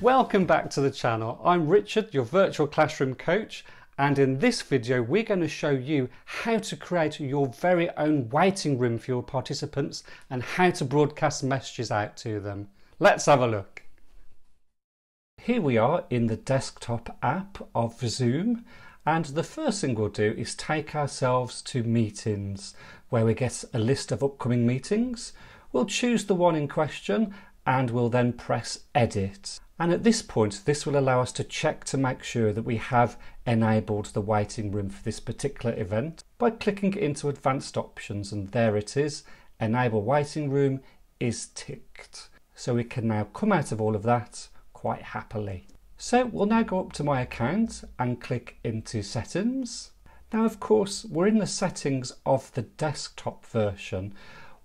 Welcome back to the channel. I'm Richard, your virtual classroom coach, and in this video we're going to show you how to create your very own waiting room for your participants and how to broadcast messages out to them. Let's have a look. Here we are in the desktop app of Zoom and the first thing we'll do is take ourselves to meetings where we get a list of upcoming meetings. We'll choose the one in question and we'll then press edit. And at this point, this will allow us to check to make sure that we have enabled the waiting room for this particular event by clicking into advanced options and there it is, enable waiting room is ticked. So we can now come out of all of that quite happily. So we'll now go up to my account and click into settings. Now of course we're in the settings of the desktop version.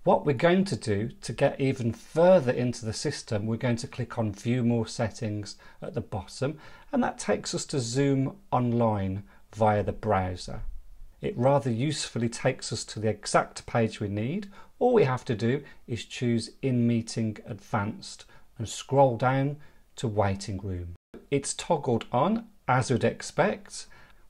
What we're going to do to get even further into the system, we're going to click on view more settings at the bottom and that takes us to Zoom online via the browser. It rather usefully takes us to the exact page we need. All we have to do is choose in meeting advanced and scroll down to waiting room. It's toggled on as you'd expect.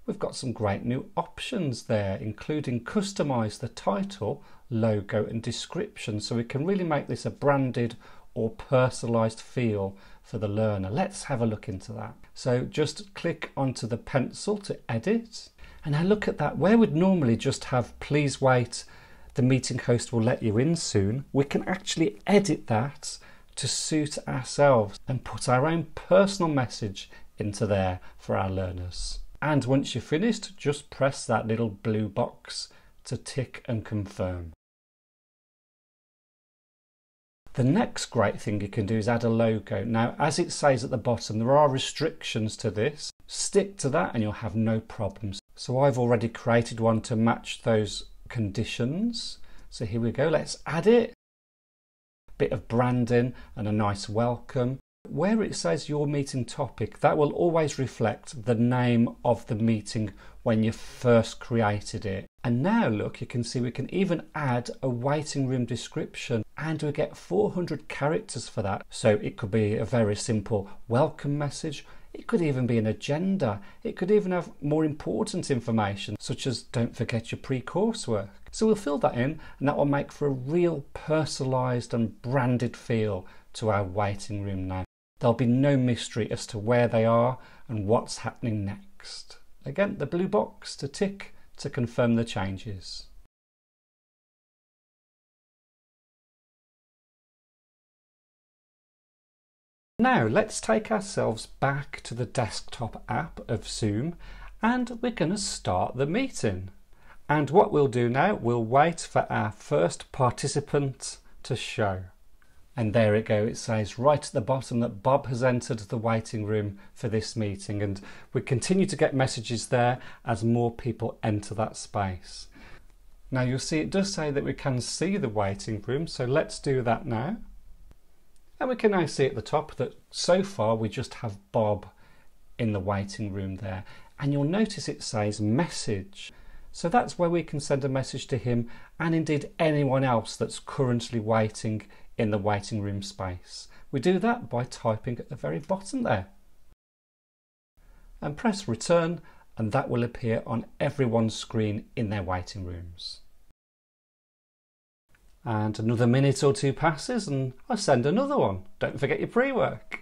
We've got some great new options there, including customize the title, logo and description so we can really make this a branded or personalized feel for the learner. Let's have a look into that. So just click onto the pencil to edit. And now look at that, where we'd normally just have please wait, the meeting host will let you in soon, we can actually edit that to suit ourselves and put our own personal message into there for our learners. And once you're finished, just press that little blue box to tick and confirm. The next great thing you can do is add a logo. Now, as it says at the bottom, there are restrictions to this. Stick to that and you'll have no problems. So I've already created one to match those conditions. So here we go, let's add it bit of branding and a nice welcome. Where it says your meeting topic, that will always reflect the name of the meeting when you first created it. And now look, you can see we can even add a waiting room description and we get 400 characters for that. So it could be a very simple welcome message. It could even be an agenda. It could even have more important information, such as don't forget your pre-course work. So we'll fill that in and that will make for a real personalised and branded feel to our waiting room now. There'll be no mystery as to where they are and what's happening next. Again, the blue box to tick to confirm the changes. Now let's take ourselves back to the desktop app of Zoom and we're going to start the meeting. And what we'll do now, we'll wait for our first participant to show. And there it go, it says right at the bottom that Bob has entered the waiting room for this meeting and we continue to get messages there as more people enter that space. Now you'll see it does say that we can see the waiting room, so let's do that now. And we can now see at the top that so far we just have Bob in the waiting room there. And you'll notice it says message. So that's where we can send a message to him and indeed anyone else that's currently waiting in the waiting room space. We do that by typing at the very bottom there. And press return and that will appear on everyone's screen in their waiting rooms. And another minute or two passes and I send another one. Don't forget your pre-work.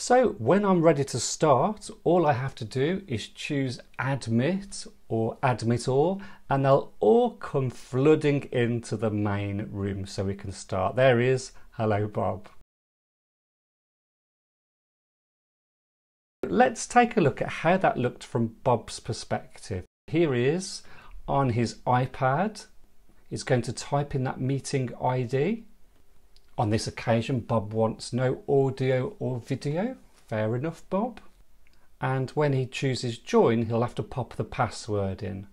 So when I'm ready to start, all I have to do is choose admit or admit all, and they'll all come flooding into the main room so we can start. There is. Hello, Bob. Let's take a look at how that looked from Bob's perspective. Here he is on his iPad. He's going to type in that meeting ID. On this occasion, Bob wants no audio or video. Fair enough, Bob. And when he chooses join, he'll have to pop the password in.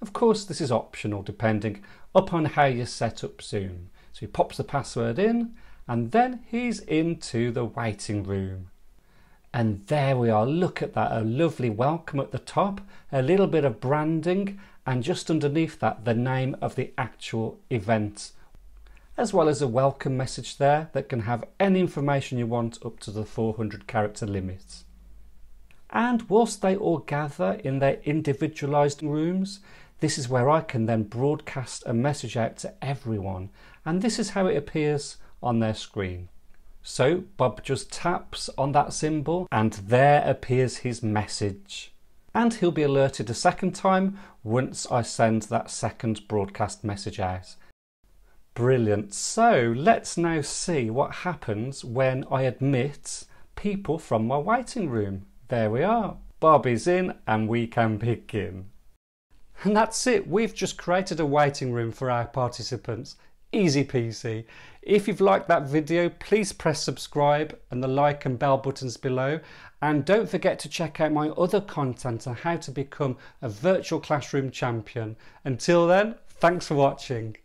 Of course, this is optional depending upon how you set up Zoom. So he pops the password in and then he's into the waiting room. And there we are. Look at that. A lovely welcome at the top, a little bit of branding and just underneath that the name of the actual event as well as a welcome message there that can have any information you want up to the 400 character limit. And whilst they all gather in their individualized rooms, this is where I can then broadcast a message out to everyone, and this is how it appears on their screen. So Bob just taps on that symbol, and there appears his message and he'll be alerted a second time once I send that second broadcast message out. Brilliant. So let's now see what happens when I admit people from my waiting room. There we are. Bobby's in and we can begin. And that's it. We've just created a waiting room for our participants. Easy peasy. If you've liked that video, please press subscribe and the like and bell buttons below. And don't forget to check out my other content on how to become a virtual classroom champion. Until then, thanks for watching.